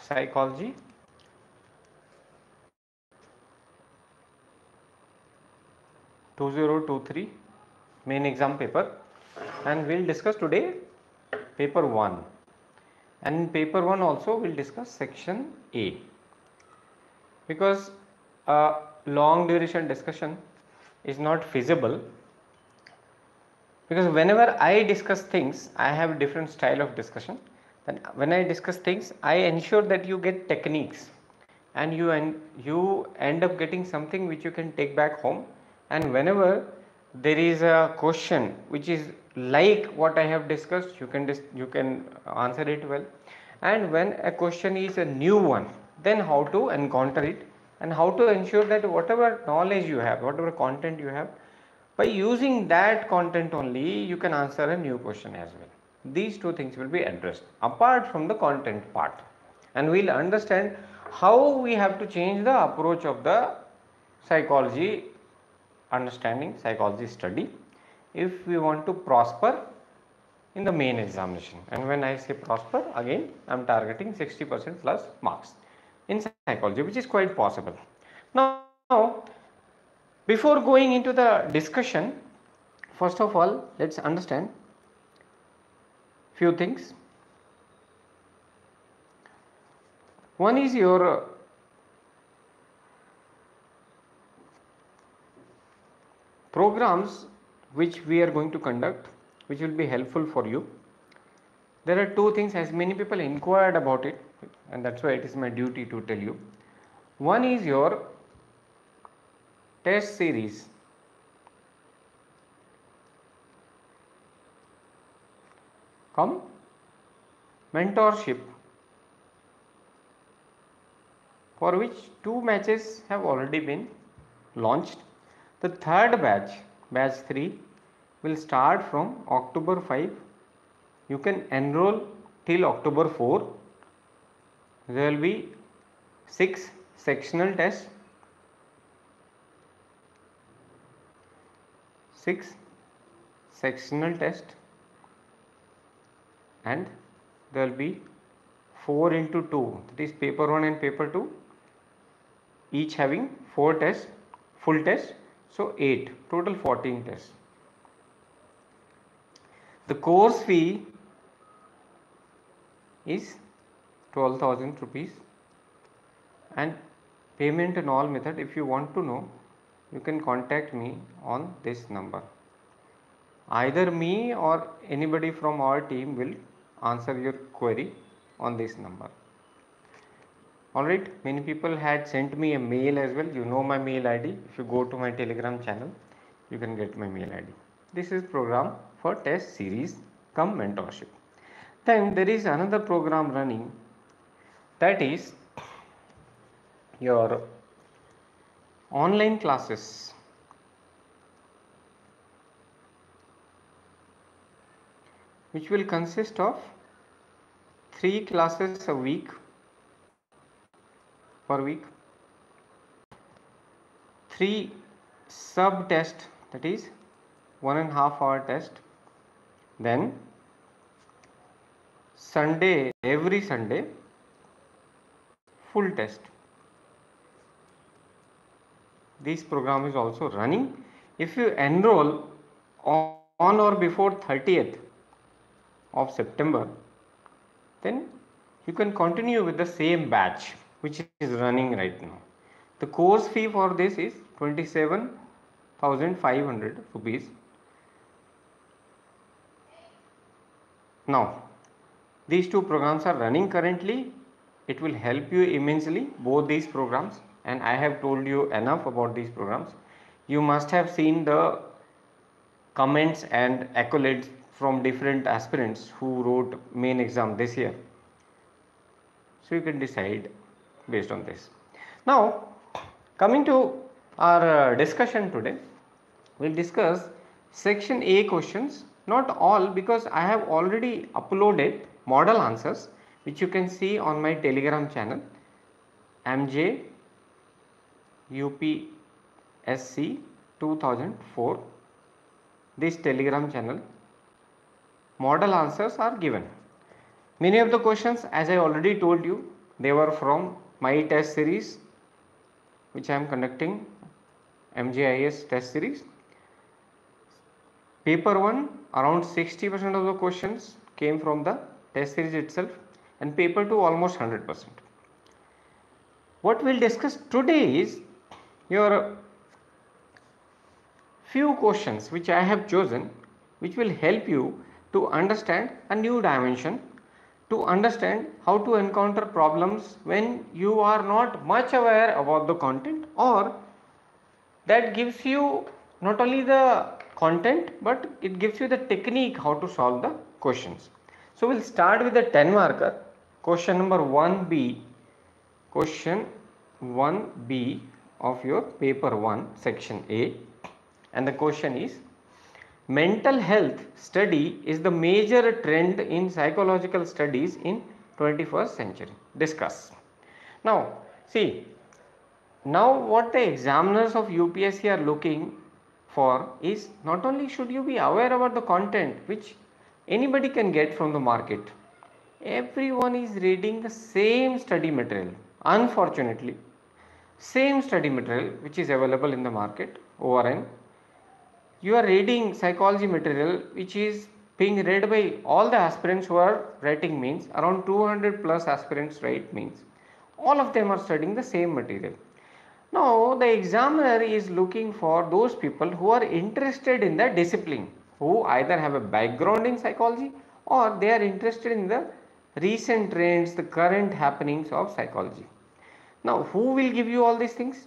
psychology. Two zero two three main exam paper. And we'll discuss today paper 1 and in paper 1 also we'll discuss section A. Because a long duration discussion is not feasible. Because whenever I discuss things I have different style of discussion then when I discuss things I ensure that you get techniques and you and you end up getting something which you can take back home. And whenever there is a question which is like what I have discussed you can dis- you can answer it well. And when a question is a new one then how to encounter it and how to ensure that whatever knowledge you have whatever content you have by using that content only you can answer a new question as well these two things will be addressed apart from the content part and we'll understand how we have to change the approach of the psychology understanding psychology study if we want to prosper in the main examination and when I say prosper again I am targeting 60% plus marks in psychology which is quite possible. Now, now before going into the discussion first of all let us understand few things. One is your uh, programs which we are going to conduct which will be helpful for you. There are two things as many people inquired about it and that is why it is my duty to tell you. One is your test series. Cum mentorship for which two matches have already been launched. The third batch, batch 3 will start from October 5. You can enroll till October 4. There will be 6 sectional tests, 6 sectional test and there will be 4 into 2 that is paper 1 and paper 2 each having 4 tests full test so 8 total 14 tests. The course fee is 12000 rupees. And payment and all method if you want to know you can contact me on this number. Either me or anybody from our team will answer your query on this number. Alright many people had sent me a mail as well. You know my mail id if you go to my telegram channel you can get my mail id this is program for test series cum mentorship. Then there is another program running. That is your online classes. Which will consist of three classes a week per week. Three sub test that is one and half hour test. Then sunday every sunday full test. This program is also running. If you enroll on or before 30th of september then you can continue with the same batch which is running right now. The course fee for this is 27,500 rupees. Now, these two programs are running currently. It will help you immensely both these programs and I have told you enough about these programs. You must have seen the comments and accolades from different aspirants who wrote main exam this year. So, you can decide based on this. Now, coming to our uh, discussion today, we will discuss section A questions, not all because I have already uploaded model answers which you can see on my telegram channel MJ UPSC 2004 this telegram channel model answers are given Many of the questions as I already told you they were from my test series which I am conducting MJIAS test series. Paper 1 around 60% of the questions came from the test series itself and paper 2 almost 100%. What we will discuss today is your few questions which I have chosen which will help you to understand a new dimension to understand how to encounter problems when you are not much aware about the content or that gives you not only the content but it gives you the technique how to solve the questions. So, we will start with the 10 marker. Question number 1b question 1b of your paper 1 section A. And the question is mental health study is the major trend in psychological studies in 21st century discuss. Now see now what the examiners of UPSC are looking for is not only should you be aware about the content which anybody can get from the market. Everyone is reading the same study material unfortunately same study material which is available in the market ORN. You are reading psychology material which is being read by all the aspirants who are writing mains around 200 plus aspirants write mains all of them are studying the same material now the examiner is looking for those people who are interested in the discipline, who either have a background in psychology or they are interested in the recent trends, the current happenings of psychology. Now who will give you all these things?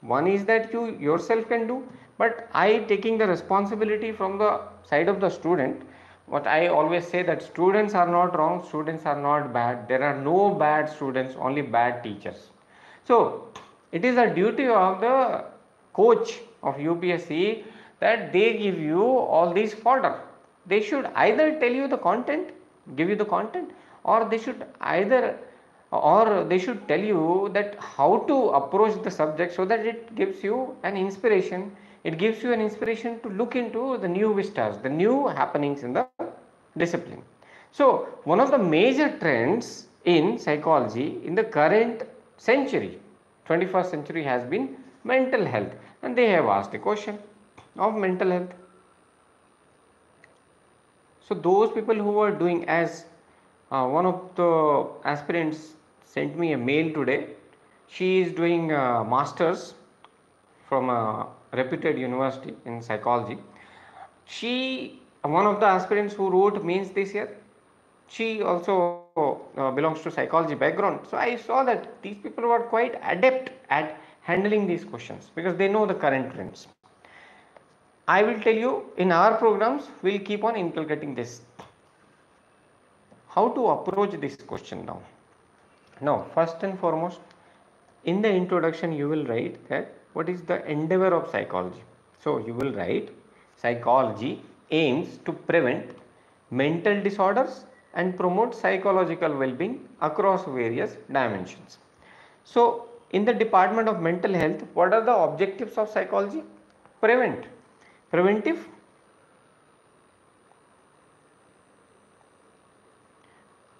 One is that you yourself can do, but I taking the responsibility from the side of the student, what I always say that students are not wrong, students are not bad, there are no bad students, only bad teachers. So it is a duty of the coach of UPSC that they give you all these fodder. They should either tell you the content, give you the content or they should either or they should tell you that how to approach the subject so that it gives you an inspiration it gives you an inspiration to look into the new vistas the new happenings in the discipline so one of the major trends in psychology in the current century 21st century has been mental health and they have asked a question of mental health. So those people who are doing as uh, one of the aspirants sent me a mail today. She is doing a masters from a reputed university in psychology. She one of the aspirants who wrote mains this year she also uh, belongs to psychology background. So I saw that these people were quite adept at handling these questions because they know the current trends. I will tell you in our programs we will keep on inculcating this. How to approach this question now? Now first and foremost in the introduction you will write that what is the endeavor of psychology. So you will write psychology aims to prevent mental disorders and promote psychological well-being across various dimensions. So, in the department of mental health, what are the objectives of psychology? Prevent, preventive,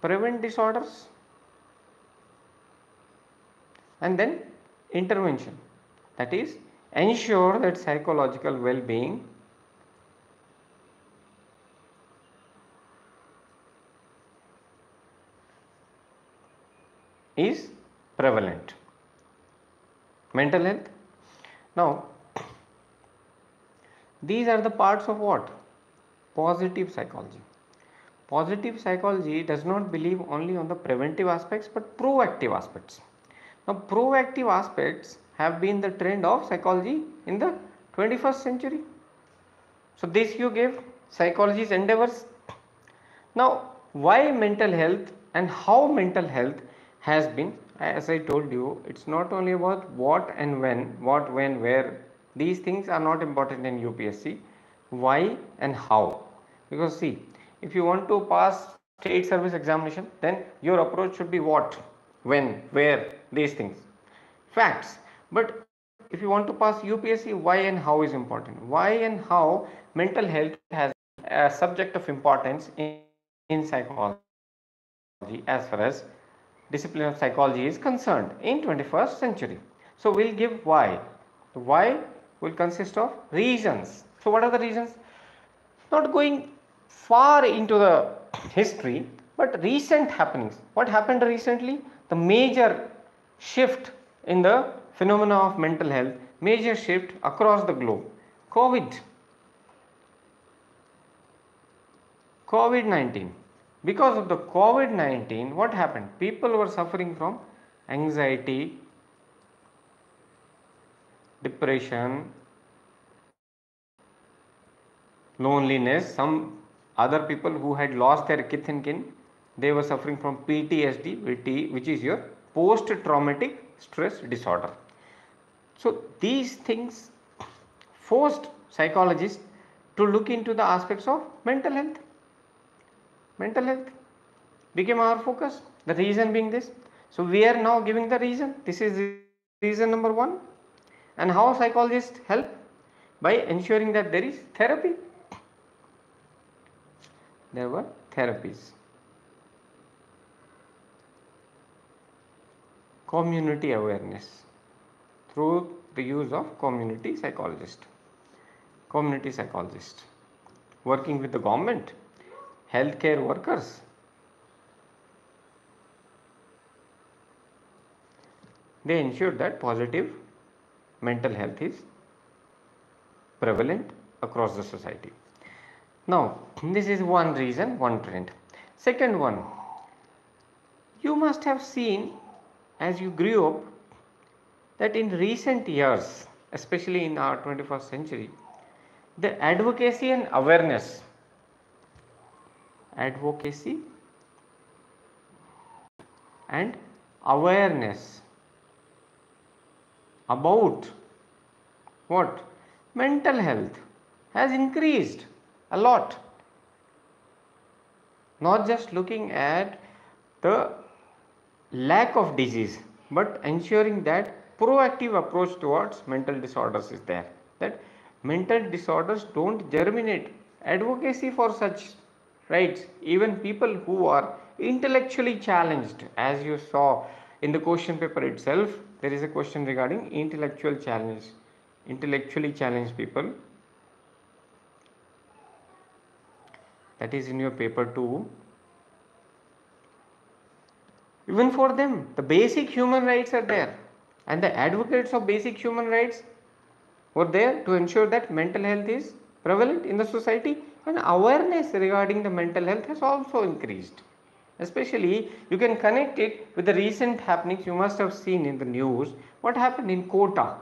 prevent disorders and then intervention that is ensure that psychological well-being is prevalent. Mental health. Now, these are the parts of what? Positive psychology. Positive psychology does not believe only on the preventive aspects but proactive aspects. Now, proactive aspects have been the trend of psychology in the 21st century. So, this you gave psychology's endeavors. Now, why mental health and how mental health has been? As I told you it's not only about what and when what when where. These things are not important in UPSC why and how? Because see if you want to pass state service examination then your approach should be what when where these things. Facts but if you want to pass UPSC why and how is important why and how mental health has a subject of importance in, in psychology as far as discipline of psychology is concerned in 21st century. So we'll give why. The why will consist of reasons. So what are the reasons? Not going far into the history but recent happenings. What happened recently? The major shift in the phenomena of mental health, major shift across the globe. COVID. COVID 19 because of the COVID 19, what happened? People were suffering from anxiety, depression, loneliness. Some other people who had lost their kith and kin, they were suffering from PTSD, which is your post traumatic stress disorder. So, these things forced psychologists to look into the aspects of mental health. Mental health became our focus. The reason being this. So we are now giving the reason. This is reason number one. And how psychologists help? By ensuring that there is therapy. There were therapies. Community awareness through the use of community psychologist community psychologist working with the government healthcare workers. They ensure that positive mental health is prevalent across the society. Now, this is one reason, one trend. Second one, you must have seen as you grew up that in recent years, especially in our 21st century, the advocacy and awareness advocacy and awareness about what? Mental health has increased a lot. Not just looking at the lack of disease but ensuring that proactive approach towards mental disorders is there. That mental disorders don't germinate. Advocacy for such rights even people who are intellectually challenged as you saw in the question paper itself there is a question regarding intellectual challenge intellectually challenged people. That is in your paper 2 even for them the basic human rights are there and the advocates of basic human rights were there to ensure that mental health is prevalent in the society. And awareness regarding the mental health has also increased. Especially you can connect it with the recent happenings you must have seen in the news. What happened in Kota?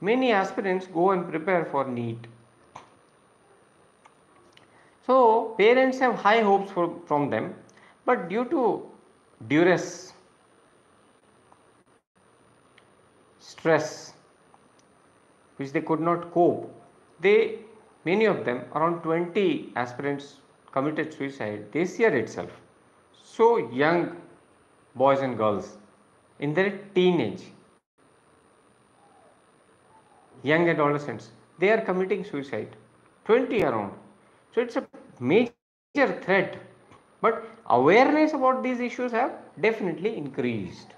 Many aspirants go and prepare for NEET. So parents have high hopes for, from them. But due to duress stress which they could not cope they Many of them, around 20 aspirants committed suicide this year itself. So young boys and girls in their teenage, young adolescents, they are committing suicide. 20 around. So it's a major threat. But awareness about these issues have definitely increased.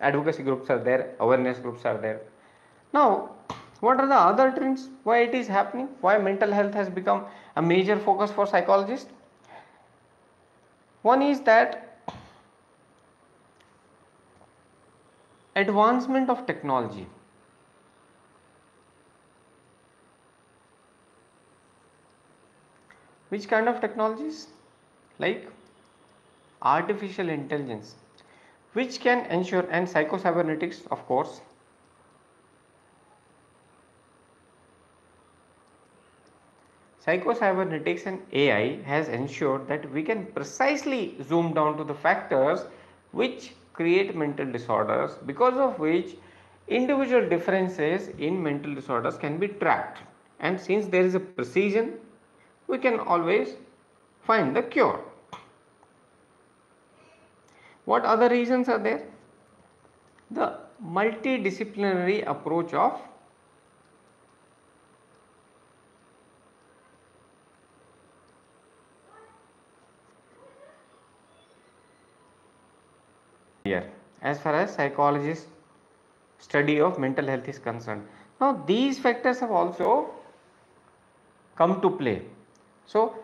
Advocacy groups are there, awareness groups are there. Now, what are the other trends? Why it is happening? Why mental health has become a major focus for psychologists? One is that advancement of technology. Which kind of technologies? Like artificial intelligence, which can ensure, and psychocybernetics, of course, Psychocybernetics and AI has ensured that we can precisely zoom down to the factors which create mental disorders because of which individual differences in mental disorders can be tracked and since there is a precision we can always find the cure. What other reasons are there? The multidisciplinary approach of here as far as psychologist study of mental health is concerned. Now these factors have also come to play. So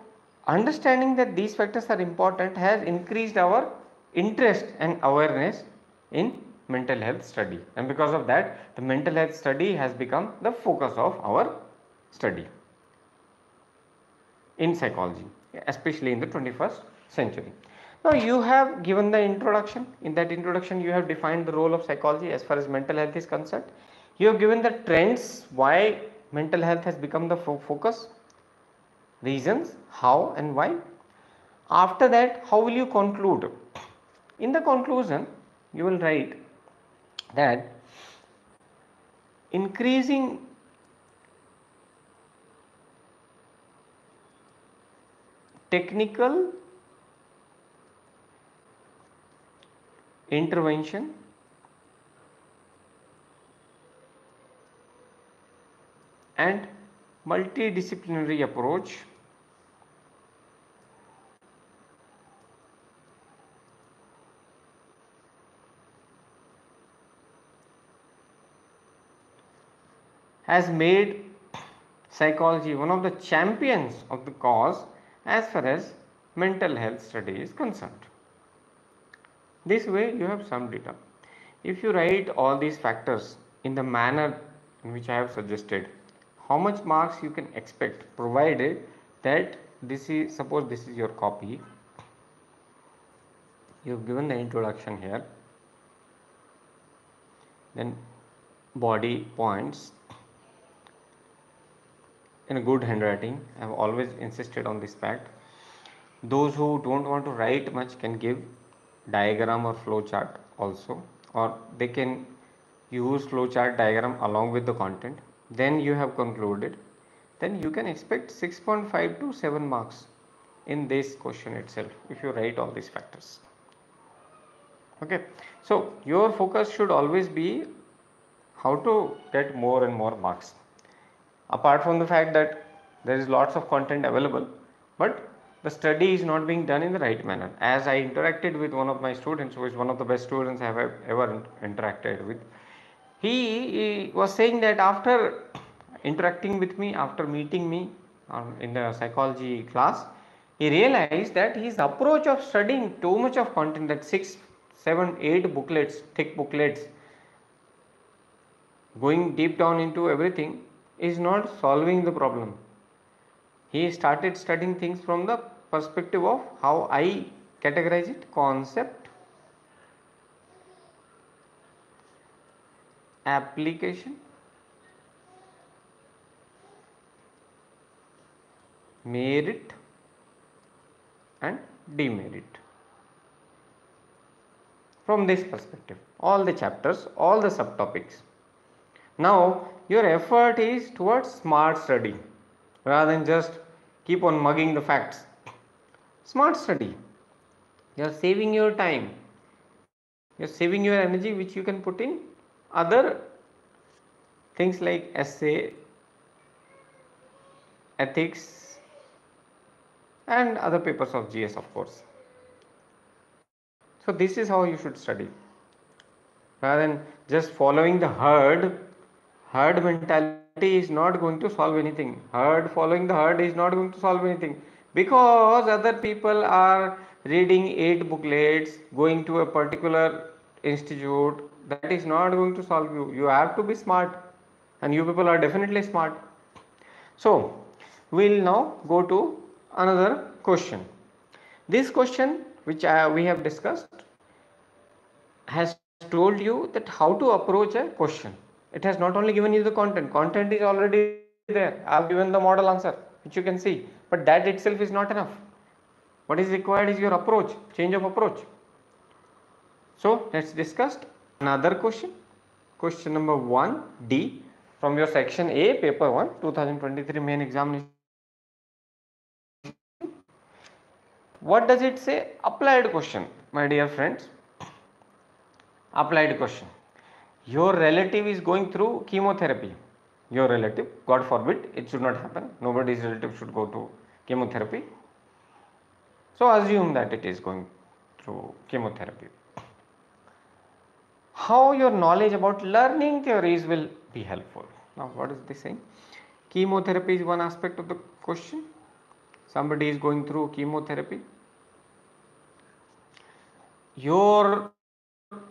understanding that these factors are important has increased our interest and awareness in mental health study and because of that the mental health study has become the focus of our study in psychology especially in the 21st century. Now you have given the introduction. In that introduction you have defined the role of psychology as far as mental health is concerned. You have given the trends why mental health has become the fo focus, reasons, how and why. After that how will you conclude? In the conclusion you will write that increasing technical intervention and multidisciplinary approach has made psychology one of the champions of the cause as far as mental health study is concerned. This way you have summed it up. If you write all these factors in the manner in which I have suggested, how much marks you can expect provided that this is suppose this is your copy you have given the introduction here then body points in good handwriting. I have always insisted on this fact. Those who don't want to write much can give diagram or flow chart also or they can use flow chart diagram along with the content. Then you have concluded. Then you can expect 6.5 to 7 marks in this question itself if you write all these factors. Okay. So your focus should always be how to get more and more marks apart from the fact that there is lots of content available but the study is not being done in the right manner. As I interacted with one of my students who is one of the best students I have ever interacted with, he, was saying that after interacting with me, after meeting me in the psychology class, he realized that his approach of studying too much of content that 6, 7, 8 booklets, thick booklets, going deep down into everything is not solving the problem he started studying things from the perspective of how I categorize it concept, application, merit and demerit. From this perspective, all the chapters, all the subtopics. Now, your effort is towards smart study rather than just keep on mugging the facts. Smart study. You are saving your time. You are saving your energy which you can put in other things like essay, ethics and other papers of GS of course. So this is how you should study. Rather than just following the herd, herd mentality is not going to solve anything. Herd following the herd is not going to solve anything because other people are reading eight booklets, going to a particular institute. That is not going to solve you. You have to be smart, and you people are definitely smart. So, we'll now go to another question. This question, which I, we have discussed, has told you that how to approach a question it has not only given you the content content is already there. I have given the model answer which you can see but that itself is not enough. What is required is your approach change of approach. So let's discuss another question. Question number 1 d from your section a paper 1 2023 main examination. What does it say? Applied question my dear friends. Applied question your relative is going through chemotherapy your relative god forbid it should not happen nobody's relative should go to chemotherapy so assume that it is going through chemotherapy how your knowledge about learning theories will be helpful. Now, what is this saying? Chemotherapy is one aspect of the question. Somebody is going through chemotherapy. Your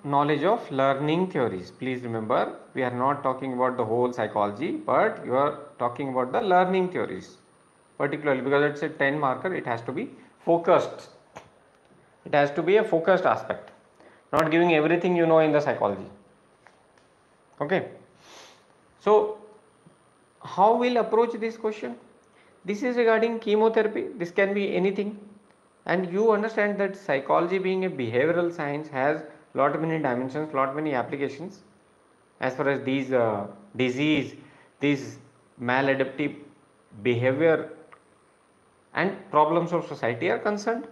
knowledge of learning theories. Please remember, we are not talking about the whole psychology, but you are talking about the learning theories. Particularly because it's a 10 marker, it has to be focused. It has to be a focused aspect, not giving everything you know in the psychology. Okay. So, how we'll approach this question? This is regarding chemotherapy. This can be anything. And you understand that psychology being a behavioral science has lot many dimensions, lot many applications as far as these uh, disease, these maladaptive behavior and problems of society are concerned.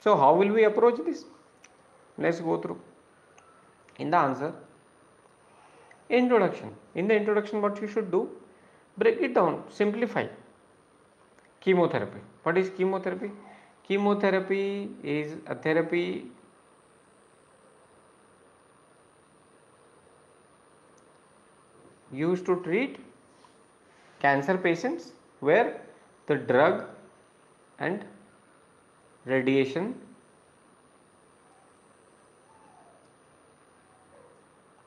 So, how will we approach this? Let us go through. In the answer, introduction. In the introduction, what you should do? Break it down, simplify. Chemotherapy. What is chemotherapy? Chemotherapy is a therapy used to treat cancer patients where the drug and radiation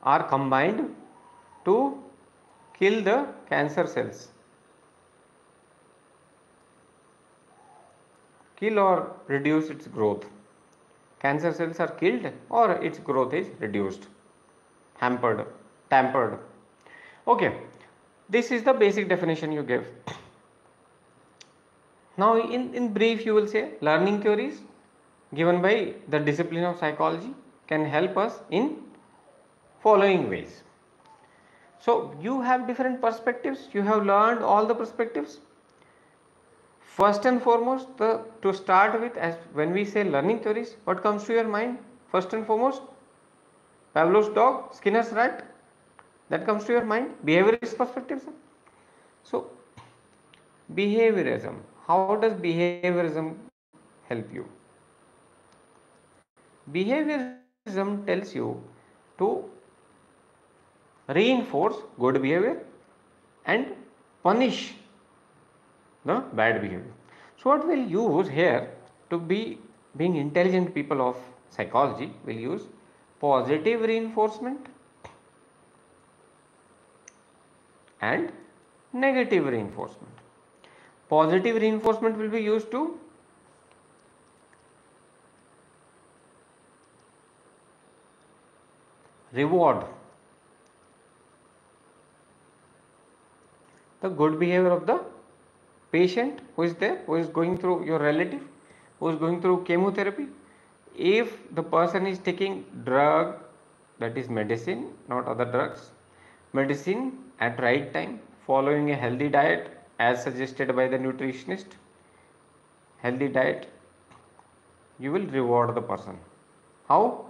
are combined to kill the cancer cells. Kill or reduce its growth. Cancer cells are killed or its growth is reduced. Hampered tampered Okay, this is the basic definition you give. Now, in, in brief, you will say learning theories given by the discipline of psychology can help us in following ways. So, you have different perspectives, you have learned all the perspectives. First and foremost, the, to start with, as when we say learning theories, what comes to your mind? First and foremost, Pavlov's dog, Skinner's rat, that comes to your mind? Behaviorist perspective sir? so behaviorism. How does behaviorism help you? Behaviorism tells you to reinforce good behavior and punish the bad behavior. So what we'll use here to be being intelligent people of psychology will use positive reinforcement and negative reinforcement. Positive reinforcement will be used to reward the good behavior of the patient who is there, who is going through your relative, who is going through chemotherapy. If the person is taking drug that is medicine, not other drugs, medicine at right time following a healthy diet as suggested by the nutritionist healthy diet you will reward the person. How?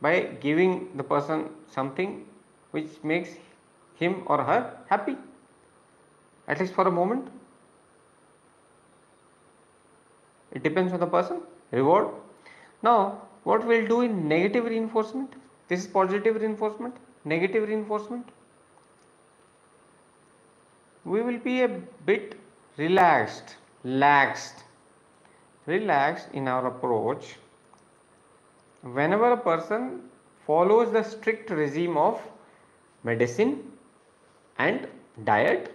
By giving the person something which makes him or her happy at least for a moment. It depends on the person reward. Now what we'll do in negative reinforcement? This is positive reinforcement negative reinforcement we will be a bit relaxed, laxed, relaxed in our approach whenever a person follows the strict regime of medicine and diet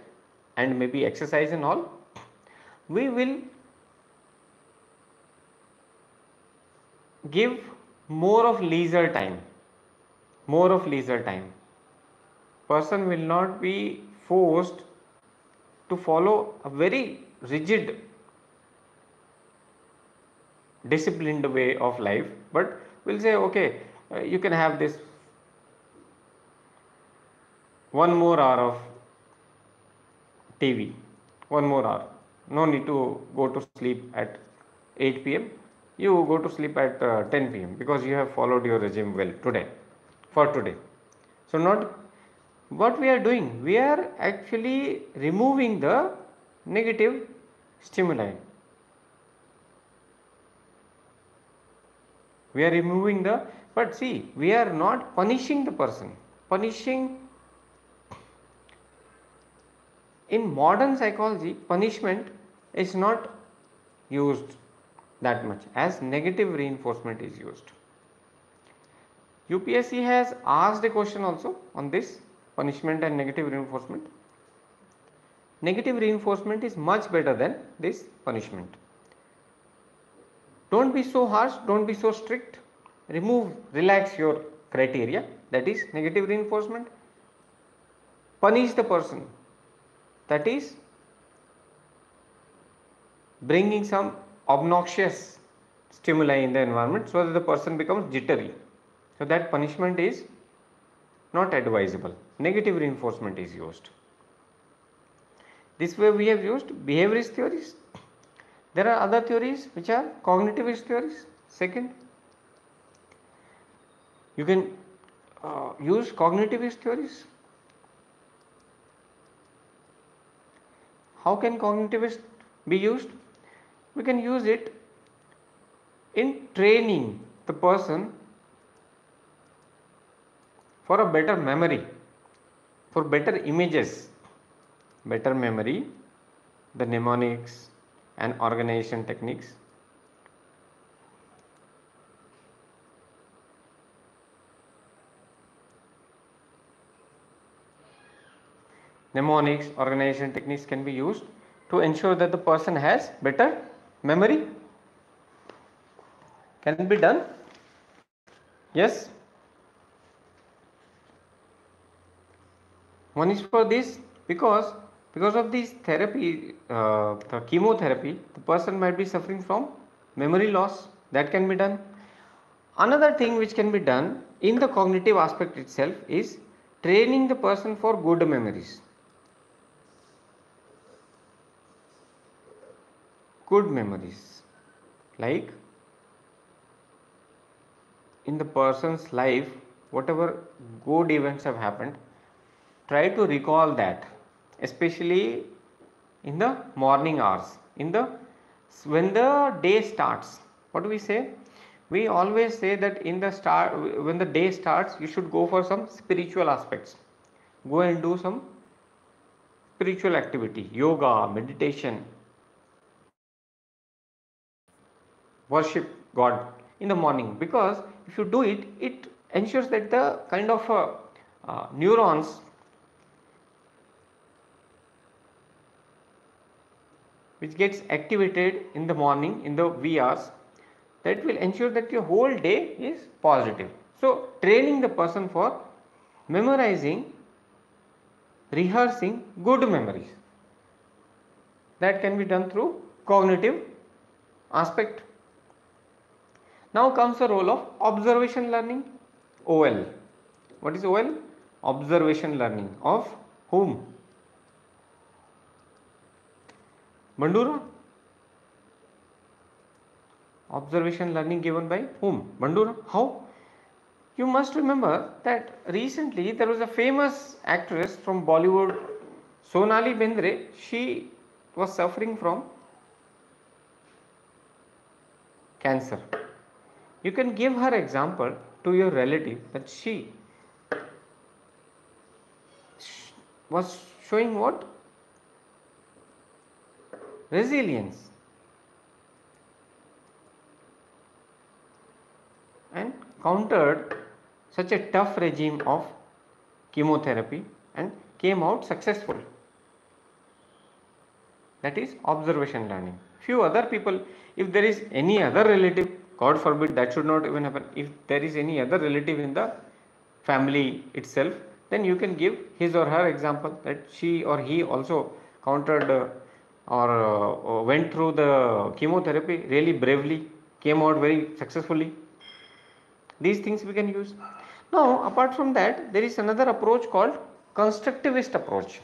and maybe exercise and all, we will give more of leisure time, more of leisure time. Person will not be forced to follow a very rigid disciplined way of life. But we'll say okay uh, you can have this one more hour of TV one more hour. No need to go to sleep at 8 pm you go to sleep at uh, 10 pm because you have followed your regime well today for today. So not what we are doing? We are actually removing the negative stimuli. We are removing the But see, we are not punishing the person. Punishing in modern psychology, punishment is not used that much as negative reinforcement is used. UPSC has asked a question also on this punishment and negative reinforcement. Negative reinforcement is much better than this punishment. Don't be so harsh, don't be so strict. Remove, relax your criteria that is negative reinforcement. Punish the person that is bringing some obnoxious stimuli in the environment so that the person becomes jittery. So that punishment is not advisable. Negative reinforcement is used. This way we have used behaviorist theories. There are other theories which are cognitivist theories. Second, you can uh, use cognitivist theories. How can cognitivist be used? We can use it in training the person for a better memory, for better images, better memory, the mnemonics and organization techniques. Mnemonics, organization techniques can be used to ensure that the person has better memory. Can be done? Yes? One is for this because because of this therapy, uh, the chemotherapy, the person might be suffering from memory loss. That can be done. Another thing which can be done in the cognitive aspect itself is training the person for good memories. Good memories, like in the person's life, whatever good events have happened, try to recall that especially in the morning hours in the when the day starts what do we say? We always say that in the start when the day starts you should go for some spiritual aspects. Go and do some spiritual activity yoga meditation worship god in the morning. Because if you do it it ensures that the kind of uh, uh, neurons which gets activated in the morning in the VRs that will ensure that your whole day is positive. So, training the person for memorizing, rehearsing good memories that can be done through cognitive aspect. Now comes the role of observation learning OL. What is OL? Observation learning of whom? Bandura? Observation learning given by whom? Bandura? How? You must remember that recently there was a famous actress from Bollywood, Sonali Bendre. She was suffering from cancer. You can give her example to your relative that she was showing what? Resilience and countered such a tough regime of chemotherapy and came out successful. That is observation learning. Few other people, if there is any other relative, God forbid that should not even happen, if there is any other relative in the family itself, then you can give his or her example that she or he also countered uh, or uh, went through the chemotherapy really bravely, came out very successfully. These things we can use. Now, apart from that, there is another approach called constructivist approach.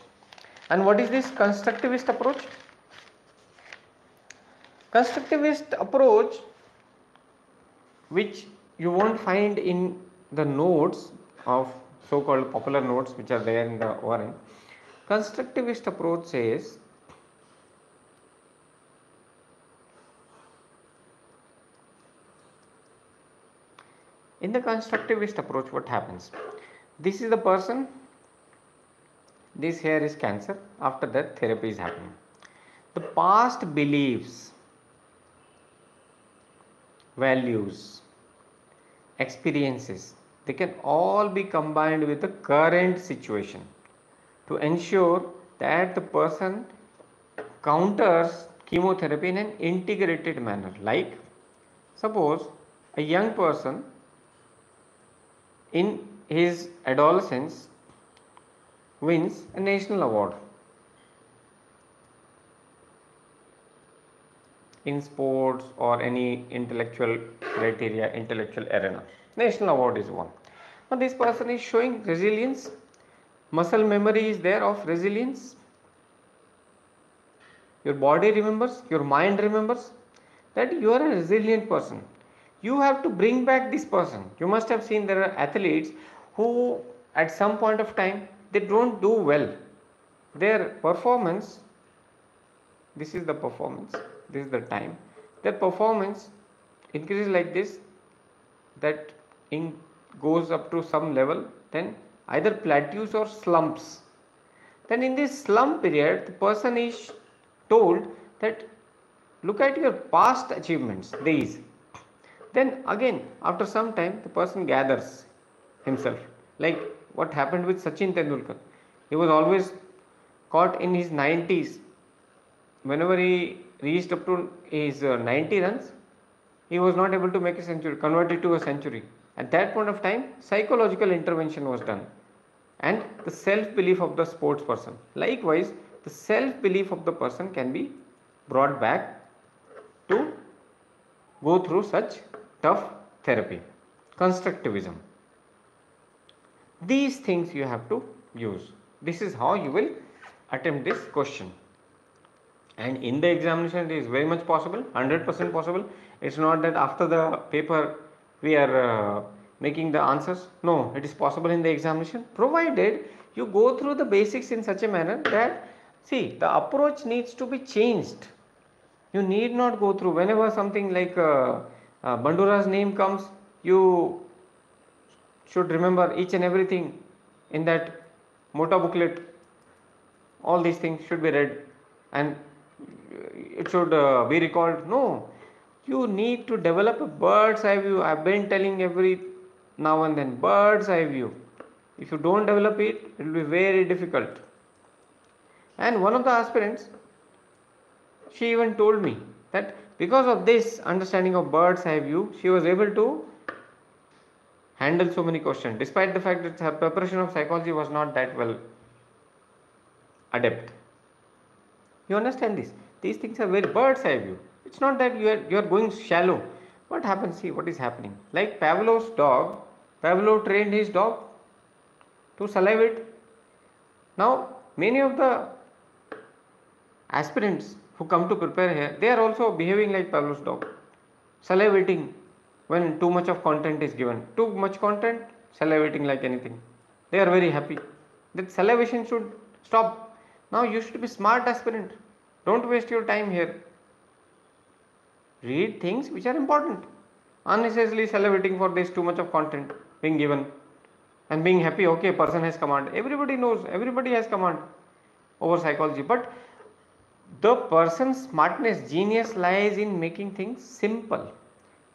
And what is this constructivist approach? Constructivist approach, which you won't find in the notes of so called popular notes which are there in the ORN. Constructivist approach says In the constructivist approach, what happens? This is the person, this here is cancer, after that, therapy is happening. The past beliefs, values, experiences, they can all be combined with the current situation to ensure that the person counters chemotherapy in an integrated manner. Like, suppose a young person in his adolescence wins a national award in sports or any intellectual criteria, intellectual arena. National award is won Now, this person is showing resilience, muscle memory is there of resilience. Your body remembers, your mind remembers that you are a resilient person you have to bring back this person. You must have seen there are athletes who at some point of time they don't do well. Their performance this is the performance this is the time. Their performance increases like this that in goes up to some level then either plateaus or slumps. Then in this slump period the person is told that look at your past achievements these then again after some time the person gathers himself like what happened with Sachin Tendulkar. He was always caught in his 90s. Whenever he reached up to his uh, 90 runs, he was not able to make a century, converted to a century. At that point of time, psychological intervention was done and the self belief of the sports person. Likewise, the self belief of the person can be brought back to go through such tough therapy, constructivism. These things you have to use. This is how you will attempt this question. And in the examination, it is very much possible, 100% possible. It's not that after the paper we are uh, making the answers. No, it is possible in the examination, provided you go through the basics in such a manner that, see, the approach needs to be changed. You need not go through whenever something like uh, uh, Bandura's name comes, you should remember each and everything in that motto booklet. All these things should be read and it should uh, be recalled. No, you need to develop a bird's eye view. I've been telling every now and then bird's eye view. If you don't develop it, it will be very difficult. And one of the aspirants, she even told me that because of this understanding of bird's eye view, she was able to handle so many questions despite the fact that her preparation of psychology was not that well adept. You understand this? These things are very bird's eye view. It's not that you are, you are going shallow. What happens? See what is happening. Like Pavlov's dog, Pavlov trained his dog to salivate. Now, many of the aspirants who come to prepare here, they are also behaving like Pavlov's dog, salivating when too much of content is given. Too much content, salivating like anything. They are very happy. That salivation should stop. Now you should be smart aspirant. Don't waste your time here. Read things which are important. Unnecessarily salivating for this too much of content being given and being happy okay person has command everybody knows everybody has command over psychology but the person's smartness, genius lies in making things simple.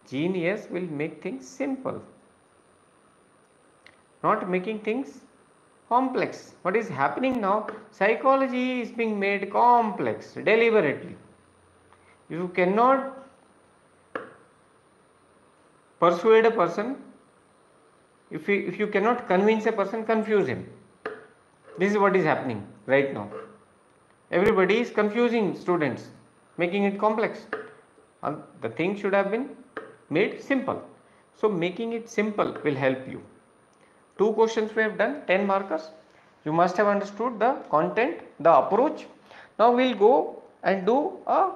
Genius will make things simple, not making things complex. What is happening now? Psychology is being made complex deliberately. You cannot persuade a person, if you, if you cannot convince a person, confuse him. This is what is happening right now. Everybody is confusing students, making it complex. Uh, the thing should have been made simple. So, making it simple will help you. Two questions we have done, 10 markers. You must have understood the content, the approach. Now, we will go and do a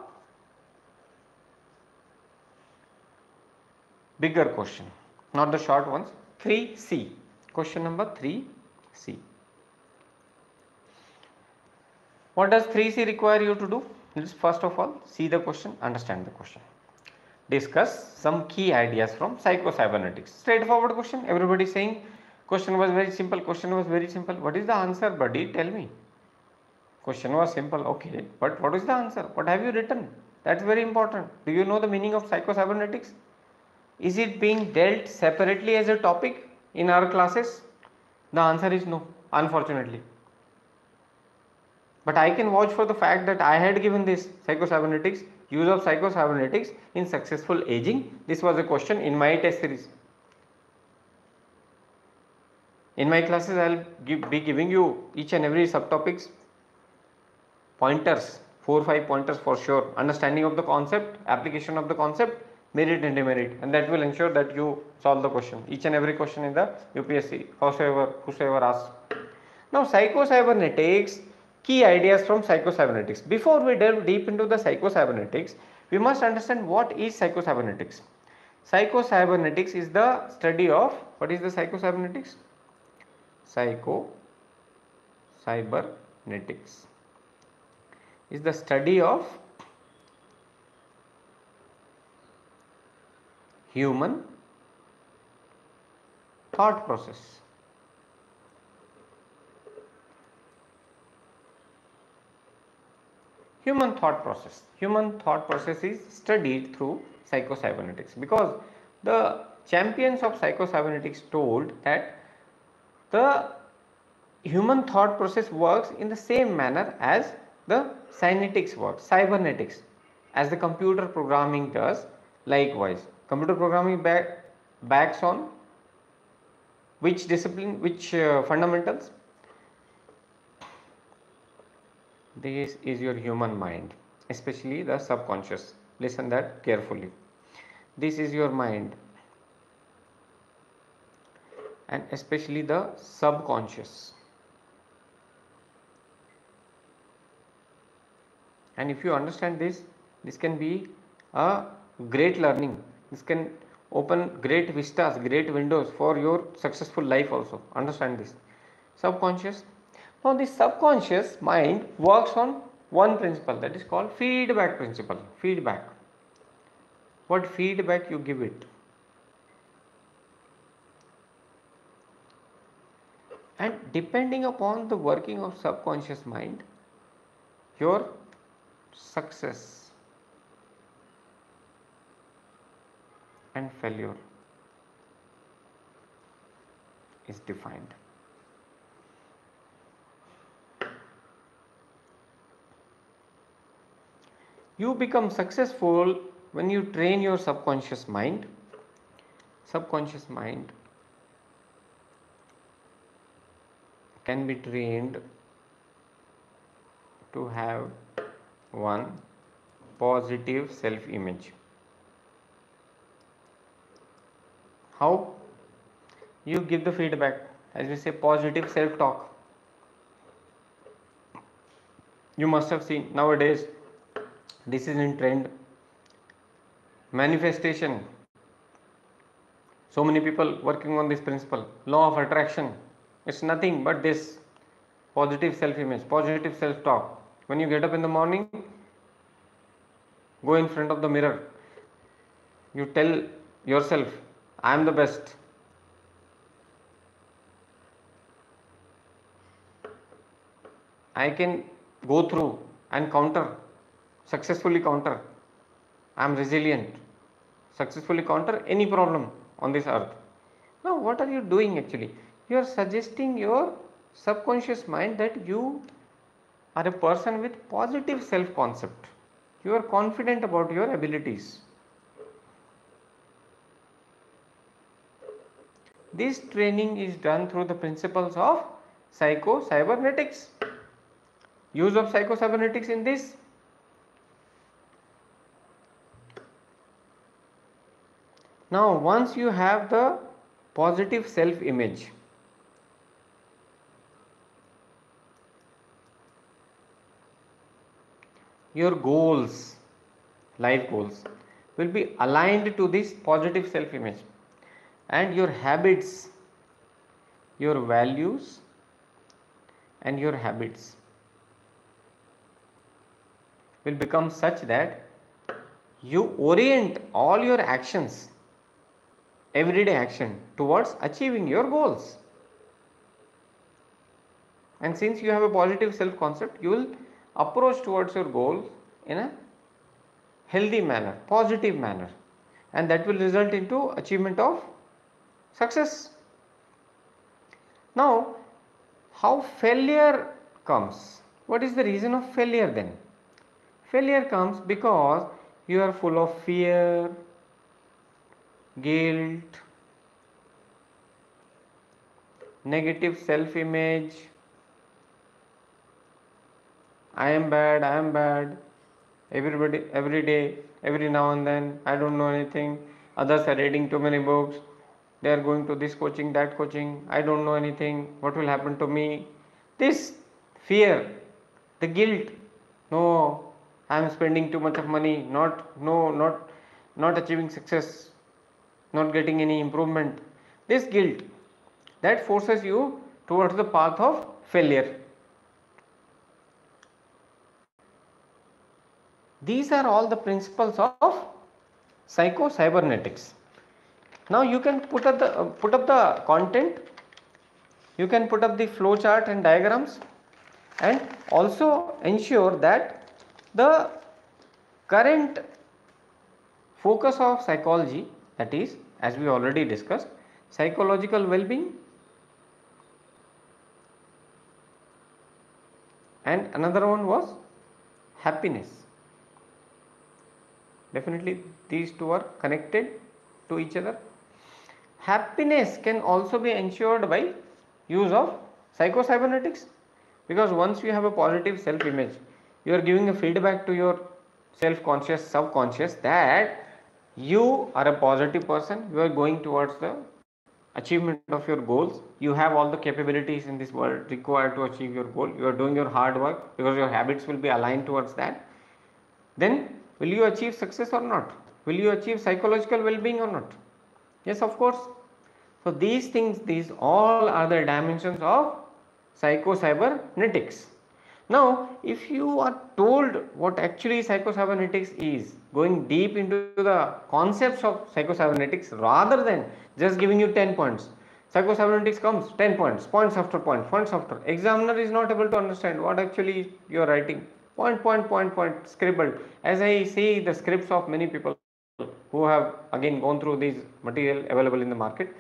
bigger question, not the short ones. 3C. Question number 3C. What does 3C require you to do? Let's first of all see the question, understand the question. discuss some key ideas from psycho-cybernetics. Straightforward question. Everybody saying question was very simple. Question was very simple. What is the answer, buddy? Tell me. Question was simple. Okay, but what is the answer? What have you written? That's very important. Do you know the meaning of psycho-cybernetics? Is it being dealt separately as a topic in our classes? The answer is no, unfortunately. But I can vouch for the fact that I had given this psycho-cybernetics, use of psycho-cybernetics in successful aging. This was a question in my test series. In my classes, I will give, be giving you each and every subtopics pointers, 4 or 5 pointers for sure. Understanding of the concept, application of the concept, merit and demerit and that will ensure that you solve the question each and every question in the UPSC whosoever whosoever asks. Now psycho-cybernetics key ideas from psycho-cybernetics. Before we delve deep into the psycho-cybernetics we must understand what is psycho-cybernetics. Psycho-cybernetics is the study of what is the psycho-cybernetics? Psycho-cybernetics is the study of human thought process. Human thought process. Human thought process is studied through psycho-cybernetics because the champions of psycho-cybernetics told that the human thought process works in the same manner as the cybernetics works, cybernetics as the computer programming does likewise computer programming back, backs on which discipline which uh, fundamentals this is your human mind especially the subconscious listen that carefully this is your mind and especially the subconscious and if you understand this this can be a great learning this can open great vistas, great windows for your successful life also. Understand this. Subconscious. Now the subconscious mind works on one principle that is called feedback principle. Feedback. What feedback you give it. And depending upon the working of subconscious mind, your success and failure is defined. You become successful when you train your subconscious mind. Subconscious mind can be trained to have one positive self image. how you give the feedback as we say positive self talk you must have seen nowadays this is in trend. Manifestation. So many people working on this principle. Law of attraction. It's nothing but this positive self image positive self talk when you get up in the morning go in front of the mirror. You tell yourself I am the best. I can go through and counter, successfully counter. I am resilient, successfully counter any problem on this earth. Now, what are you doing actually? You are suggesting your subconscious mind that you are a person with positive self concept. You are confident about your abilities. This training is done through the principles of psycho-cybernetics. Use of psycho-cybernetics in this. Now once you have the positive self-image, your goals, life goals will be aligned to this positive self-image. And your habits, your values and your habits will become such that you orient all your actions everyday action towards achieving your goals. And since you have a positive self concept you will approach towards your goal in a healthy manner positive manner. And that will result into achievement of success. Now how failure comes? What is the reason of failure then? Failure comes because you are full of fear guilt negative self image I am bad, I am bad. Everybody, every day, every now and then, I don't know anything. Others are reading too many books. They are going to this coaching, that coaching. I don't know anything. What will happen to me? This fear, the guilt. No, I am spending too much of money. Not, no, not, not achieving success. Not getting any improvement. This guilt that forces you towards the path of failure These are all the principles of psycho cybernetics. Now you can put up the uh, put up the content. You can put up the flow chart and diagrams, and also ensure that the current focus of psychology that is as we already discussed psychological well-being and another one was happiness. Definitely these two are connected to each other. Happiness can also be ensured by use of psycho-cybernetics because once you have a positive self image you are giving a feedback to your self conscious subconscious that you are a positive person you are going towards the achievement of your goals you have all the capabilities in this world required to achieve your goal you are doing your hard work because your habits will be aligned towards that then Will you achieve success or not? Will you achieve psychological well-being or not? Yes, of course. So these things, these all are the dimensions of psycho-cybernetics. Now, if you are told what actually psycho-cybernetics is, going deep into the concepts of psycho-cybernetics rather than just giving you 10 points. Psycho-cybernetics comes 10 points, points after points, points after. Examiner is not able to understand what actually you are writing point, point, point, point scribbled. As I see the scripts of many people who have again gone through these material available in the market,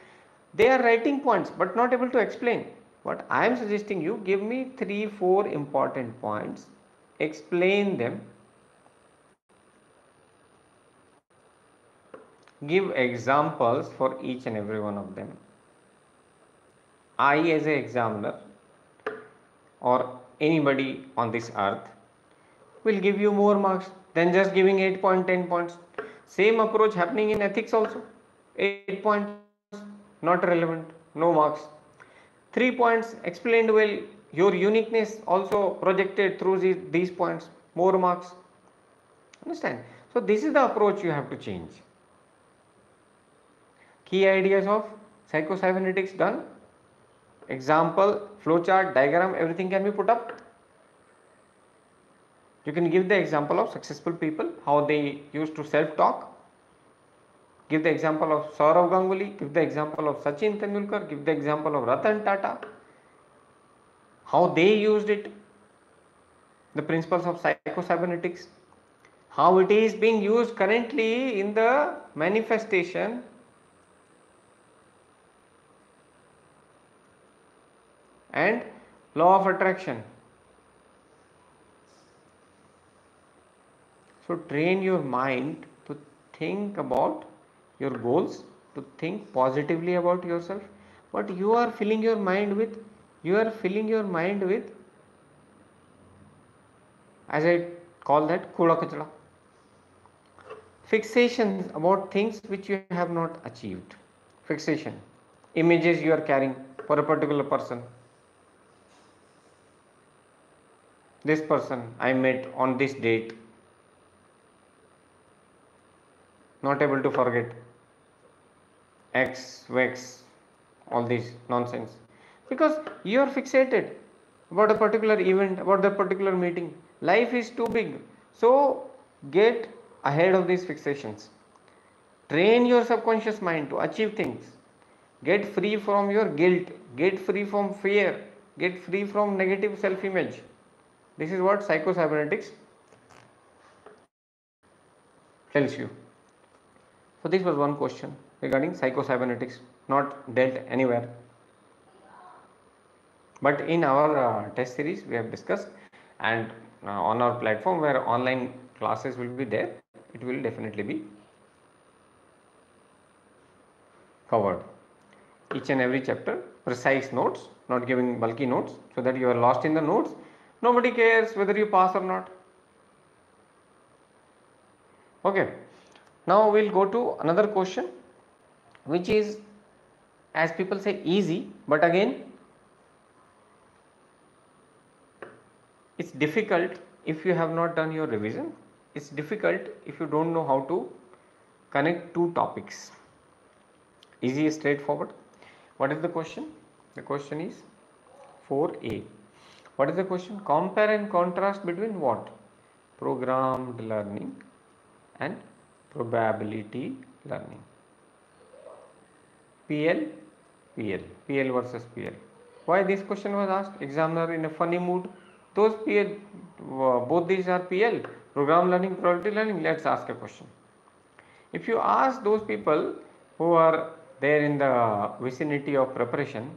they are writing points but not able to explain. What I am suggesting you give me 3 4 important points, explain them, give examples for each and every one of them. I as a examiner or anybody on this earth will give you more marks than just giving 8 point 10 points. Same approach happening in ethics also. 8 points not relevant no marks. 3 points explained well. Your uniqueness also projected through these, these points. More marks. Understand? So this is the approach you have to change key ideas of psycho-cybernetics done. Example flowchart diagram everything can be put up. You can give the example of successful people, how they used to self-talk. Give the example of Sourav Ganguly, give the example of Sachin Tendulkar, give the example of Ratan Tata, how they used it, the principles of psycho-cybernetics, how it is being used currently in the manifestation and law of attraction So train your mind to think about your goals, to think positively about yourself. But you are filling your mind with, you are filling your mind with, as I call that, kula kachra. Fixations about things which you have not achieved. Fixation. Images you are carrying for a particular person. This person I met on this date not able to forget x, vex, all these nonsense because you are fixated about a particular event, about the particular meeting. Life is too big. So get ahead of these fixations. Train your subconscious mind to achieve things. Get free from your guilt, get free from fear, get free from negative self image. This is what psychocybernetics tells you. So, this was one question regarding psychocybernetics, not dealt anywhere. But in our uh, test series, we have discussed, and uh, on our platform where online classes will be there, it will definitely be covered. Each and every chapter, precise notes, not giving bulky notes, so that you are lost in the notes. Nobody cares whether you pass or not. Okay. Now we will go to another question, which is, as people say, easy, but again, it's difficult if you have not done your revision. It's difficult if you don't know how to connect two topics. Easy straightforward. What is the question? The question is 4a what is the question? Compare and contrast between what? Programmed learning and probability learning. Pl pl pl versus pl why this question was asked? Examiner in a funny mood. Those PL, uh, both these are PL, program learning, probability learning. Let's ask a question. If you ask those people who are there in the vicinity of preparation,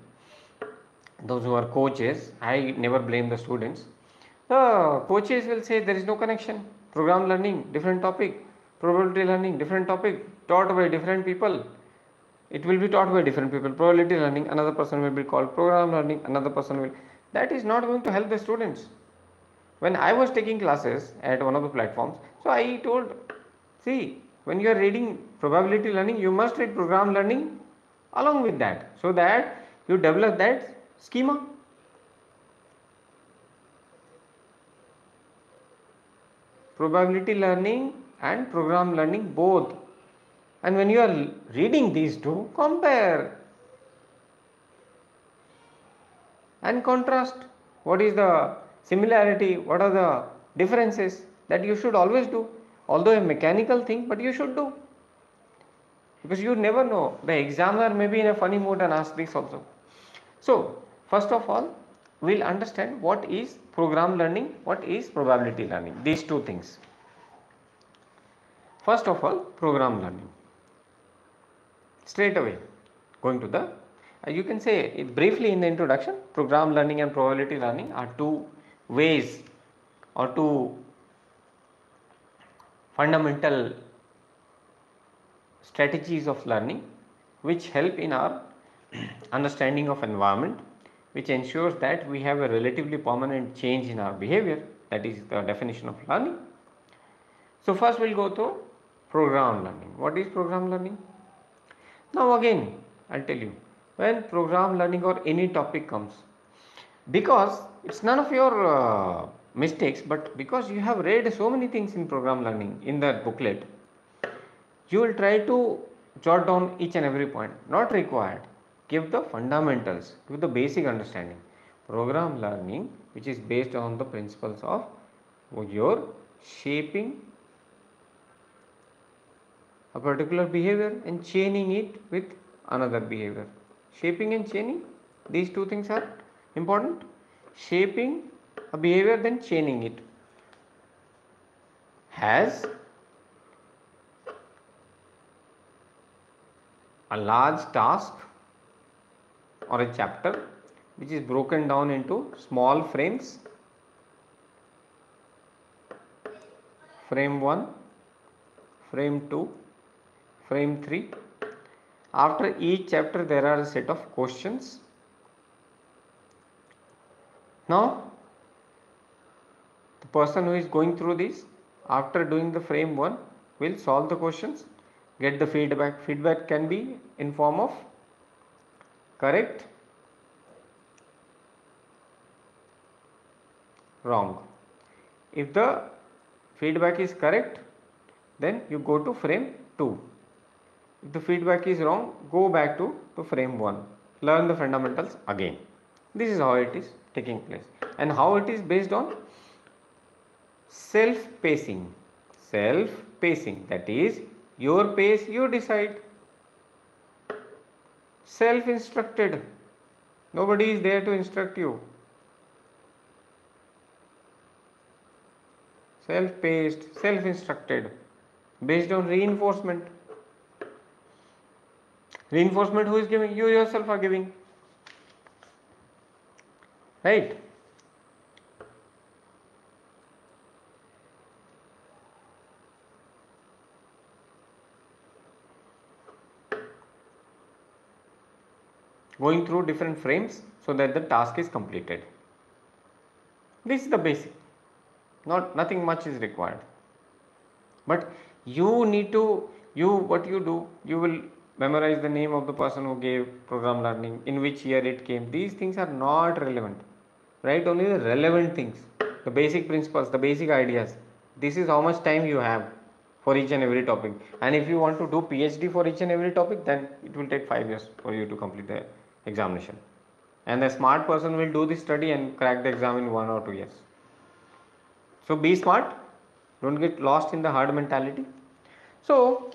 those who are coaches, I never blame the students. The coaches will say there is no connection. Program learning, different topic. Probability learning, different topic. Taught by different people. It will be taught by different people. Probability learning, another person will be called program learning, another person will that is not going to help the students. When I was taking classes at one of the platforms, so I told, see, when you are reading probability learning, you must read program learning along with that, so that you develop that schema. Probability learning and program learning both. And when you are reading these two, compare. And contrast. What is the similarity? What are the differences that you should always do? Although a mechanical thing but you should do. Because you never know. The examiner may be in a funny mood and ask this also. So first of all we'll understand what is program learning what is probability learning these two things. First of all program learning. Straight away going to the uh, you can say briefly in the introduction, program learning and probability learning are two ways or two fundamental strategies of learning which help in our understanding of environment which ensures that we have a relatively permanent change in our behavior that is the definition of learning. So first we will go to program learning. What is program learning? Now again I will tell you when program learning or any topic comes because it's none of your uh, mistakes but because you have read so many things in program learning in that booklet you will try to jot down each and every point not required give the fundamentals give the basic understanding. Program learning which is based on the principles of your shaping a particular behavior and chaining it with another behavior. Shaping and chaining these two things are important. Shaping a behavior then chaining it has a large task or a chapter which is broken down into small frames frame 1 frame 2 frame 3 after each chapter there are a set of questions. Now the person who is going through this after doing the frame 1 will solve the questions get the feedback. Feedback can be in form of correct, wrong. If the feedback is correct then you go to frame 2 if the feedback is wrong, go back to, to frame 1. Learn the fundamentals again. This is how it is taking place. And how it is based on self-pacing. Self pacing. That is, your pace you decide. Self instructed. Nobody is there to instruct you. Self paced, self instructed, based on reinforcement. Reinforcement who is giving? You yourself are giving. Right? Going through different frames so that the task is completed. This is the basic, not nothing much is required. But you need to, you what you do, you will memorize the name of the person who gave program learning, in which year it came. These things are not relevant. Write only the relevant things, the basic principles, the basic ideas. This is how much time you have for each and every topic. And if you want to do PhD for each and every topic, then it will take five years for you to complete the examination. And a smart person will do this study and crack the exam in one or two years. So be smart, don't get lost in the hard mentality. So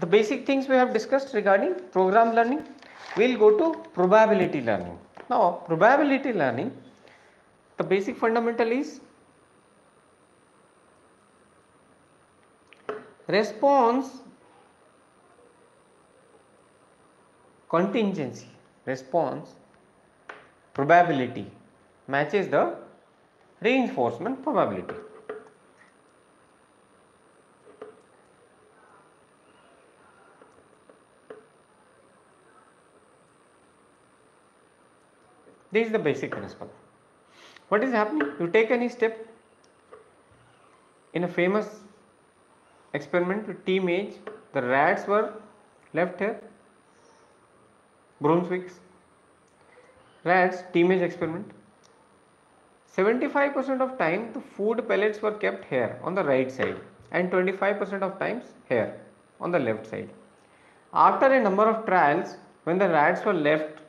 the basic things we have discussed regarding program learning, we'll go to probability learning. Now probability learning, the basic fundamental is response contingency response probability matches the reinforcement probability. This is the basic principle. What is happening? You take any step in a famous experiment with T maze, the rats were left here Brunswik's rats T-maze experiment. 75% of time the food pellets were kept here on the right side and 25% of times here on the left side. After a number of trials when the rats were left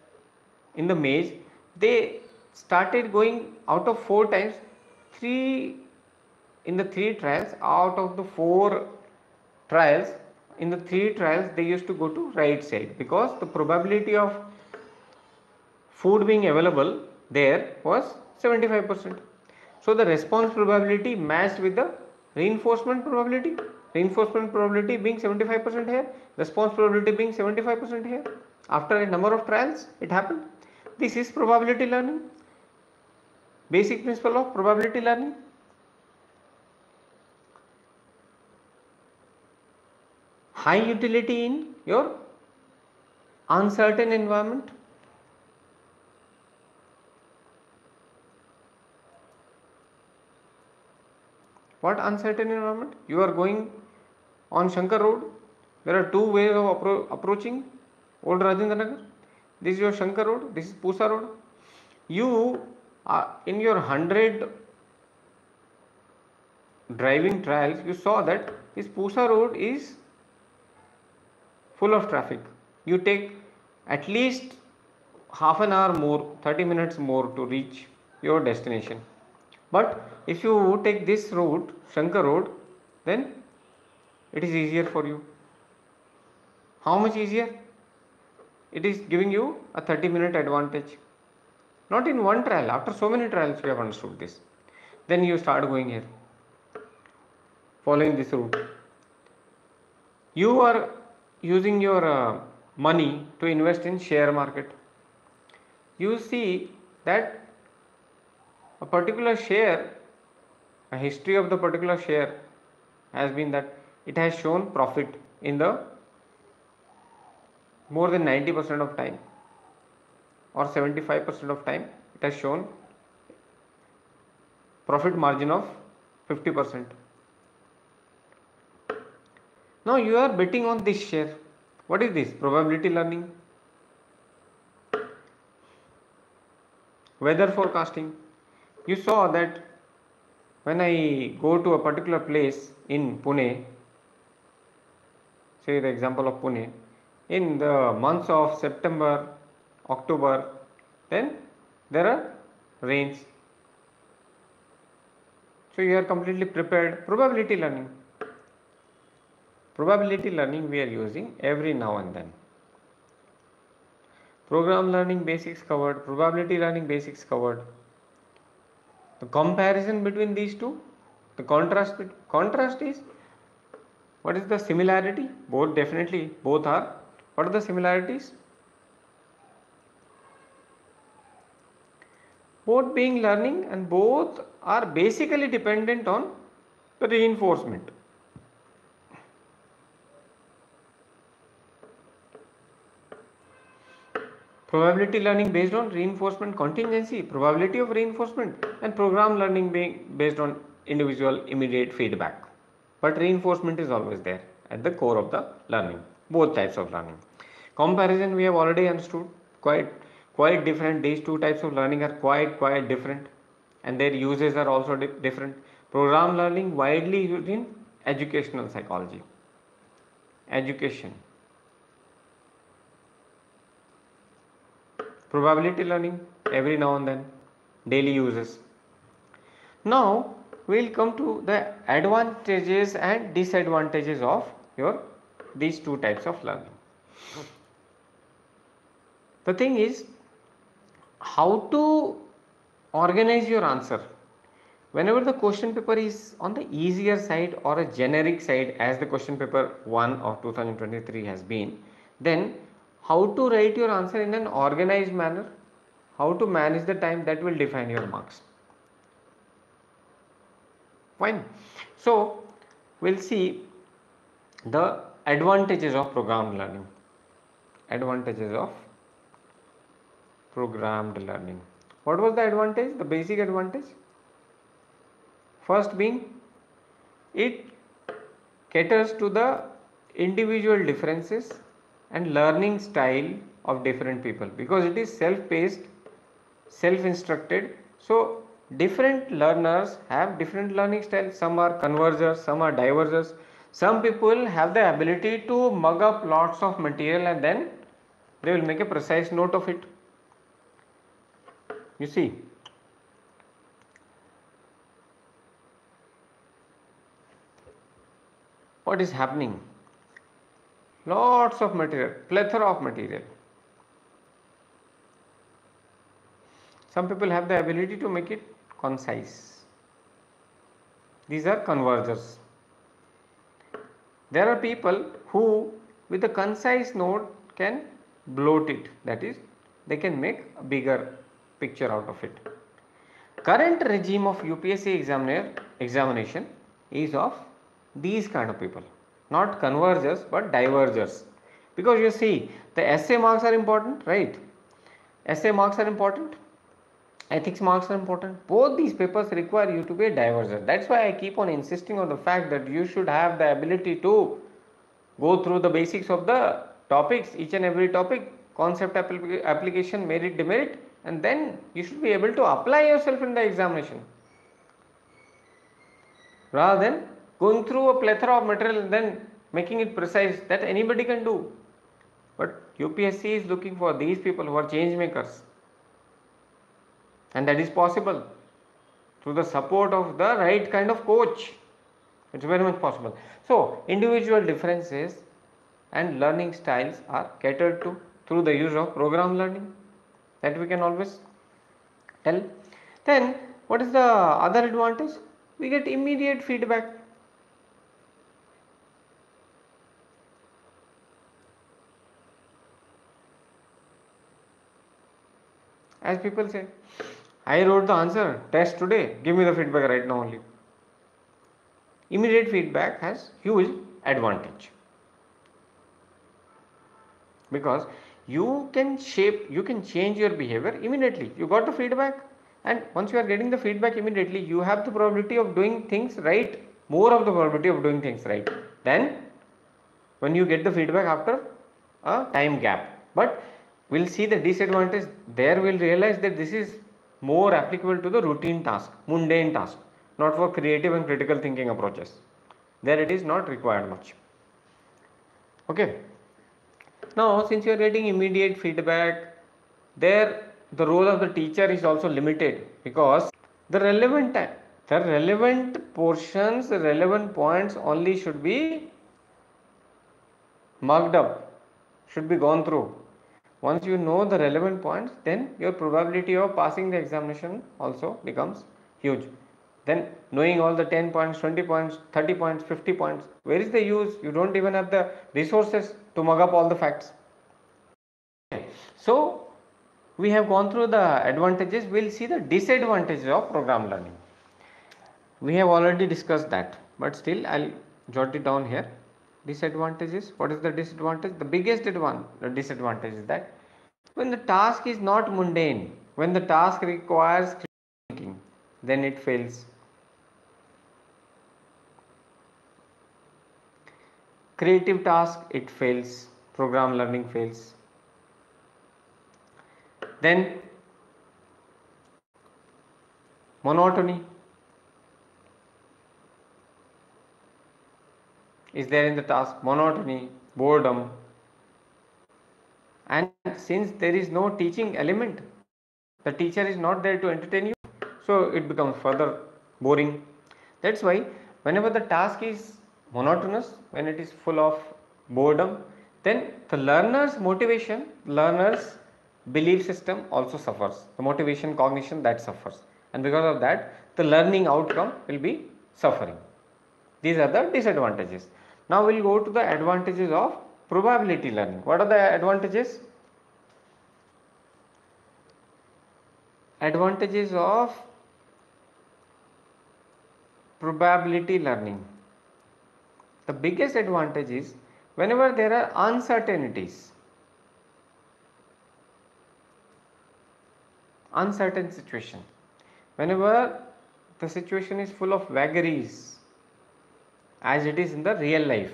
in the maze they started going out of 4 times 3 in the 3 trials out of the 4 trials in the three trials they used to go to right side because the probability of food being available there was 75%. So the response probability matched with the reinforcement probability, reinforcement probability being 75% here, response probability being 75% here. After a number of trials it happened. This is probability learning, basic principle of probability learning. High utility in your uncertain environment. What uncertain environment? You are going on Shankar Road. There are two ways of appro approaching Old Rajendra Nagar. This is your Shankar Road. This is Pusa Road. You are in your hundred driving trials. You saw that this Pusa Road is full of traffic. You take at least half an hour more 30 minutes more to reach your destination. But if you take this route Shankar road then it is easier for you. How much easier? It is giving you a 30 minute advantage. Not in one trial after so many trials we have understood this. Then you start going here following this route. You are using your uh, money to invest in share market. You see that a particular share a history of the particular share has been that it has shown profit in the more than 90% of time or 75% of time it has shown profit margin of 50% now you are betting on this share. What is this? Probability learning. Weather forecasting. You saw that when I go to a particular place in Pune, say the example of Pune, in the months of September, October, then there are rains. So you are completely prepared. Probability learning. Probability learning we are using every now and then. Program learning basics covered probability learning basics covered. The comparison between these two the contrast contrast is what is the similarity? Both definitely both are. What are the similarities? Both being learning and both are basically dependent on the reinforcement probability learning based on reinforcement contingency, probability of reinforcement and program learning being based on individual immediate feedback. But reinforcement is always there at the core of the learning, both types of learning. Comparison we have already understood quite quite different. These two types of learning are quite quite different and their uses are also di different. Program learning widely used in educational psychology, education, probability learning every now and then daily uses. Now we will come to the advantages and disadvantages of your these two types of learning. The thing is how to organize your answer? Whenever the question paper is on the easier side or a generic side as the question paper 1 of 2023 has been then how to write your answer in an organized manner, how to manage the time that will define your marks. Fine. So, we will see the advantages of programmed learning. Advantages of programmed learning. What was the advantage? The basic advantage? First being it caters to the individual differences and learning style of different people because it is self paced self instructed so different learners have different learning styles some are convergers some are divergers some people have the ability to mug up lots of material and then they will make a precise note of it. You see? What is happening lots of material, plethora of material. Some people have the ability to make it concise. These are convergers. There are people who with a concise note can bloat it that is they can make a bigger picture out of it. Current regime of UPSC examiner examination is of these kind of people not convergers but divergers. Because you see the essay marks are important right? Essay marks are important. Ethics marks are important. Both these papers require you to be a diverger. That's why i keep on insisting on the fact that you should have the ability to go through the basics of the topics each and every topic concept application merit demerit and then you should be able to apply yourself in the examination. Rather than going through a plethora of material and then making it precise that anybody can do. But UPSC is looking for these people who are change makers and that is possible through the support of the right kind of coach. It is very much possible. So, individual differences and learning styles are catered to through the use of program learning that we can always tell. Then what is the other advantage? We get immediate feedback as people say I wrote the answer. Test today. Give me the feedback right now only. Immediate feedback has huge advantage. Because you can shape you can change your behavior immediately. You got the feedback. And once you are getting the feedback immediately you have the probability of doing things right. More of the probability of doing things right then when you get the feedback after a time gap. But will see the disadvantage there will realize that this is more applicable to the routine task, mundane task, not for creative and critical thinking approaches. There it is not required much. Okay. Now, since you are getting immediate feedback, there the role of the teacher is also limited because the relevant the relevant portions, the relevant points only should be marked up, should be gone through. Once you know the relevant points, then your probability of passing the examination also becomes huge. Then knowing all the 10 points, 20 points, 30 points, 50 points, where is the use? You don't even have the resources to mug up all the facts. So we have gone through the advantages, we will see the disadvantages of program learning. We have already discussed that, but still I will jot it down here. Disadvantages, what is the disadvantage? The biggest disadvantage is that when the task is not mundane, when the task requires thinking, then it fails. Creative task, it fails, program learning fails then monotony is there in the task, monotony, boredom. And since there is no teaching element, the teacher is not there to entertain you, so it becomes further boring. That's why whenever the task is monotonous, when it is full of boredom, then the learner's motivation, learner's belief system also suffers. The motivation cognition that suffers. And because of that the learning outcome will be suffering. These are the disadvantages now we'll go to the advantages of probability learning. What are the advantages? Advantages of probability learning. The biggest advantage is whenever there are uncertainties. Uncertain situation. Whenever the situation is full of vagaries as it is in the real life,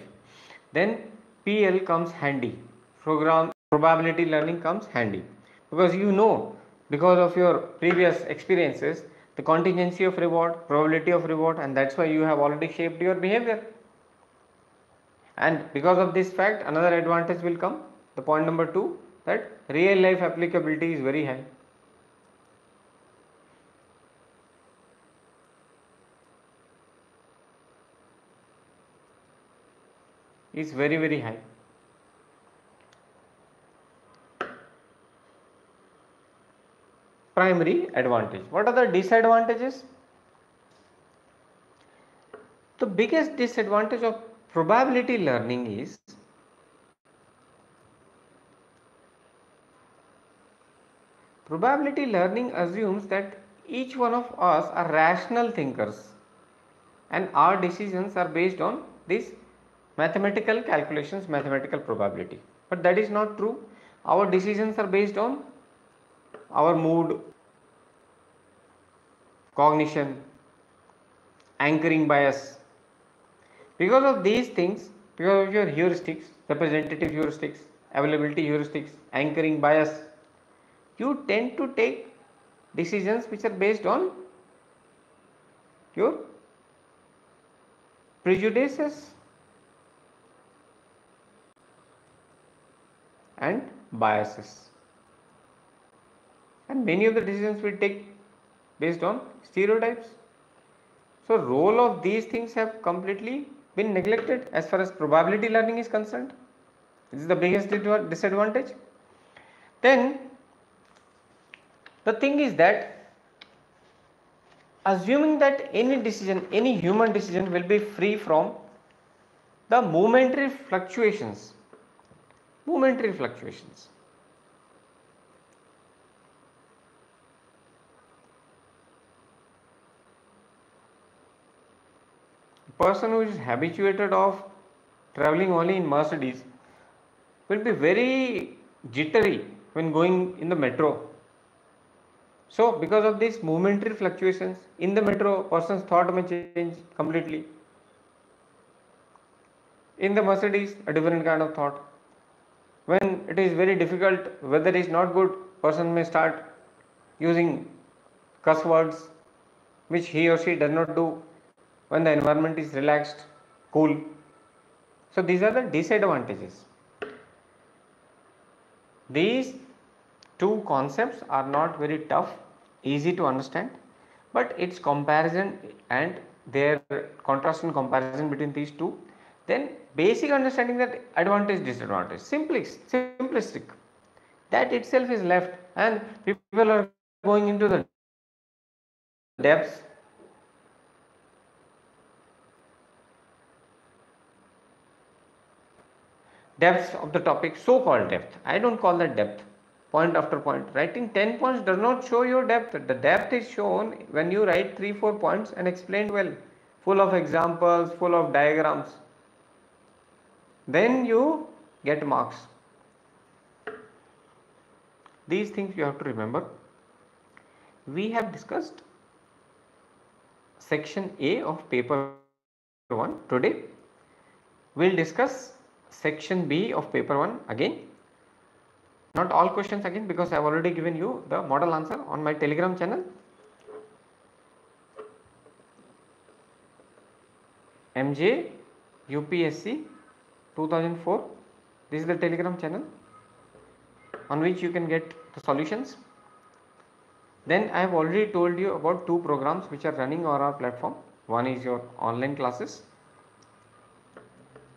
then PL comes handy. Program probability learning comes handy because you know because of your previous experiences the contingency of reward, probability of reward and that's why you have already shaped your behavior. And because of this fact another advantage will come the point number 2 that real life applicability is very high. Is very very high. Primary advantage. What are the disadvantages? The biggest disadvantage of probability learning is probability learning assumes that each one of us are rational thinkers and our decisions are based on this mathematical calculations, mathematical probability. But that is not true. Our decisions are based on our mood, cognition, anchoring bias. Because of these things, because of your heuristics, representative heuristics, availability heuristics, anchoring bias, you tend to take decisions which are based on your prejudices and biases and many of the decisions we take based on stereotypes. So, role of these things have completely been neglected as far as probability learning is concerned. This is the biggest disadvantage. Then the thing is that assuming that any decision, any human decision will be free from the momentary fluctuations momentary fluctuations. A person who is habituated of traveling only in Mercedes will be very jittery when going in the metro. So, because of these momentary fluctuations in the metro, person's thought may change completely. In the Mercedes, a different kind of thought when it is very difficult weather is not good person may start using cuss words which he or she does not do when the environment is relaxed cool. So these are the disadvantages. These two concepts are not very tough easy to understand but its comparison and their contrast and comparison between these two then basic understanding that advantage disadvantage. Simply simplistic. That itself is left. And people are going into the depths. Depths of the topic so called depth. I don't call that depth. Point after point. Writing 10 points does not show your depth. The depth is shown when you write 3 4 points and explained well. Full of examples full of diagrams then you get marks. These things you have to remember. We have discussed section a of paper 1 today. We'll discuss section b of paper 1 again. Not all questions again because I have already given you the model answer on my telegram channel. MJ UPSC 2004 this is the telegram channel on which you can get the solutions. Then I have already told you about two programs which are running on our platform. One is your online classes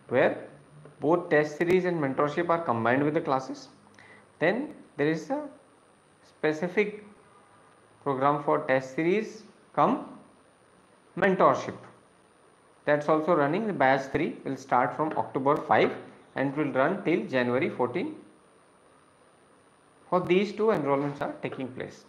where both test series and mentorship are combined with the classes then there is a specific program for test series cum mentorship that is also running the batch 3 will start from October 5 and will run till January 14 for these two enrollments are taking place.